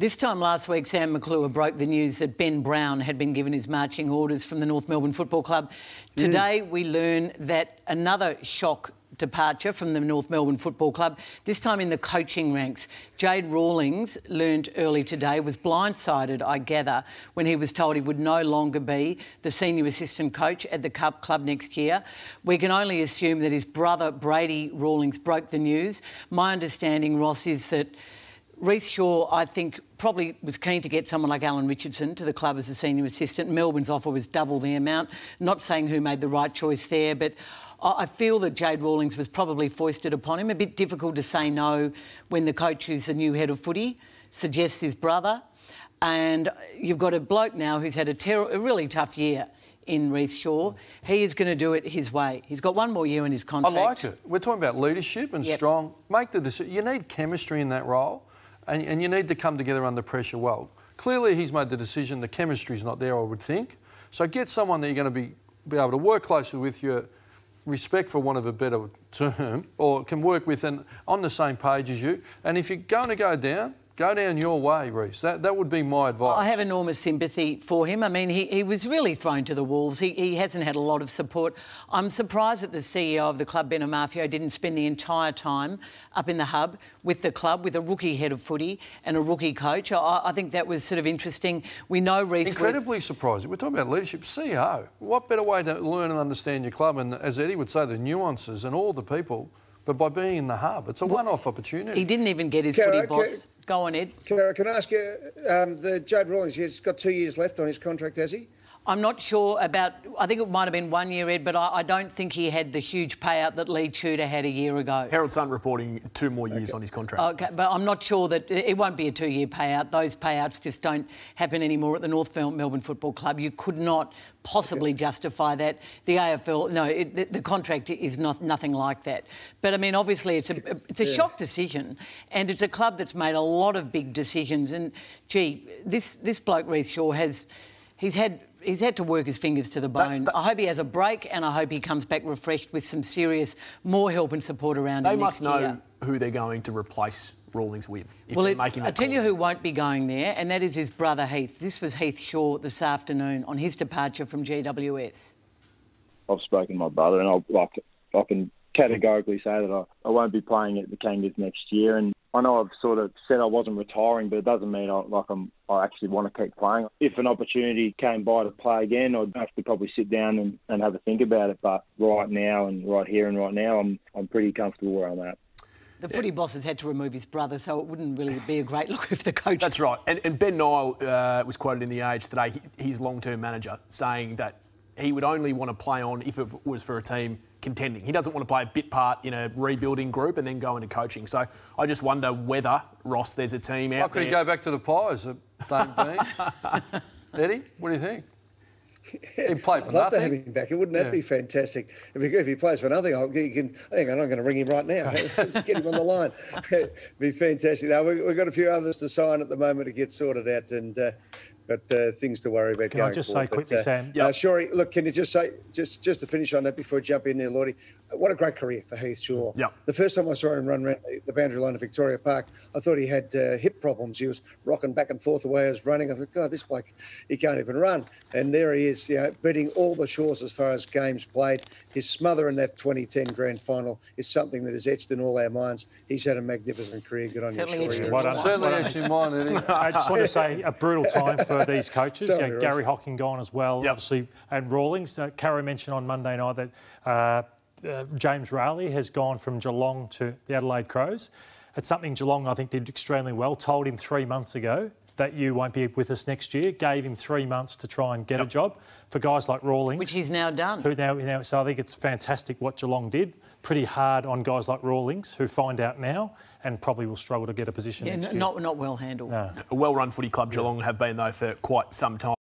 This time last week, Sam McClure broke the news that Ben Brown had been given his marching orders from the North Melbourne Football Club. Today, mm. we learn that another shock departure from the North Melbourne Football Club, this time in the coaching ranks. Jade Rawlings learned early today, was blindsided, I gather, when he was told he would no longer be the senior assistant coach at the Cup Club next year. We can only assume that his brother, Brady Rawlings, broke the news. My understanding, Ross, is that Rhyce Shaw, I think, probably was keen to get someone like Alan Richardson to the club as a senior assistant. Melbourne's offer was double the amount. Not saying who made the right choice there, but I feel that Jade Rawlings was probably foisted upon him. A bit difficult to say no when the coach who's the new head of footy suggests his brother. And you've got a bloke now who's had a, a really tough year in Rhyce Shaw. He is going to do it his way. He's got one more year in his contract. I like it. We're talking about leadership and yep. strong. Make the decision. You need chemistry in that role and, and you need to come together under pressure well. Clearly, he's made the decision the chemistry's not there, I would think. So get someone that you're going to be, be able to work closely with, your respect for want of a better term, or can work with and on the same page as you. And if you're going to go down, Go down your way, Rhyce. That, that would be my advice. I have enormous sympathy for him. I mean, he, he was really thrown to the wolves. He, he hasn't had a lot of support. I'm surprised that the CEO of the club, Ben Amarfio, didn't spend the entire time up in the hub with the club, with a rookie head of footy and a rookie coach. I, I think that was sort of interesting. We know Rhyce... Incredibly surprising. We're talking about leadership. CEO. What better way to learn and understand your club and, as Eddie would say, the nuances and all the people but by being in the hub, it's a well, one-off opportunity. He didn't even get his Kara, footy boss. Can, Go on, Ed. Caro, can I ask you, um, the Jade Rawlings, he's got two years left on his contract, has he? I'm not sure about. I think it might have been one year, Ed, but I, I don't think he had the huge payout that Lee Tudor had a year ago. Herald Sun reporting two more years okay. on his contract. Okay, but I'm not sure that it won't be a two-year payout. Those payouts just don't happen anymore at the North Melbourne Football Club. You could not possibly okay. justify that. The AFL, no, it, the, the, contract is not nothing like that. But I mean, obviously, it's a it's a yeah. shock decision, and it's a club that's made a lot of big decisions. And gee, this this bloke Rhyce Shaw has he's had he's had to work his fingers to the bone. That, that, I hope he has a break, and I hope he comes back refreshed with some serious more help and support around they him. They must know year. who they're going to replace Rawlings with. well, it, I tell call. you who won't be going there, and that is his brother Heath. This was Heath Shaw this afternoon on his departure from GWS. I've spoken to my brother, and I like I can categorically say that I, I won't be playing at the Kangas next year, and I know I've sort of said I wasn't retiring, but it doesn't mean I, like I'm, I actually want to keep playing. If an opportunity came by to play again, I'd have to probably sit down and, and have a think about it. But right now and right here and right now, I'm, I'm pretty comfortable where I'm at. The footy boss has had to remove his brother, so it wouldn't really be a great look if the coach. That's right. And, and Ben Nile uh, was quoted in the Age today, his long-term manager, saying that he would only want to play on if it was for a team contending. He doesn't want to play a bit part in a rebuilding group and then go into coaching. So I just wonder whether, Ross, there's a team out How could there... he go back to the Pies at Dave Beans? Eddie, what do you think? He'd play for I'd love to have him back. Wouldn't that yeah. be fantastic? If he, if he plays for nothing, I'll, can, I think I'm going to ring him right now. Let's get him on the line. It'd be fantastic. Now, we, have got a few others to sign at the moment to get sorted out, and uh, got uh, things to worry about. Can I just forward. say quickly, but, uh, Sam? Yeah, uh, Shorey, look, can you just say just just to finish on that before I jump in there, Lordy? What a great career for Heath Shaw. Yeah. The first time I saw him run around the boundary line of Victoria Park, I thought he had uh, hip problems. He was rocking back and forth the way he was running. I thought, God, this bloke, he can't even run. And there he is, you know, beating all the Shaws as far as games played. His smother in that 2010 grand final is something that is etched in all our minds. He's had a magnificent career. Good on Certainly you, Shaw. Well Certainly etched in mine, I just want to say a brutal time for these coaches. Sorry, yeah, Garry Hocking gone as well, yep. obviously, and Rawlings. Uh, Caro mentioned on Monday night that uh, uh, James Rahilly has gone from Geelong to the Adelaide Crows. It's something Geelong, I think, did extremely well. Told him three months ago that you won't be with us next year. Gave him three months to try and get yep. a job. For guys like Rawlings, which he's now done. Who now, now, so I think it's fantastic what Geelong did. Pretty hard on guys like Rawlings, who find out now and probably will struggle to get a position yeah, next year. Not, not well handled. No. A well-run footy club, Geelong, yeah. have been though for quite some time.